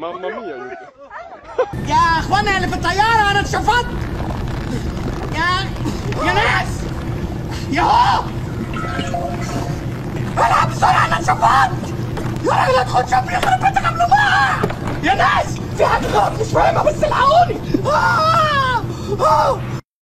ماما ميا يا اخوانا اللي في الطياره أنا اتشفطت يا يا ناس يا هو العب بسرعة أنا اتشفطت يا راجل ادخل شوفني يخرب بيتك قبل ما يا ناس في حاجة غلط مش فاهمها بس الحقوني آه! آه!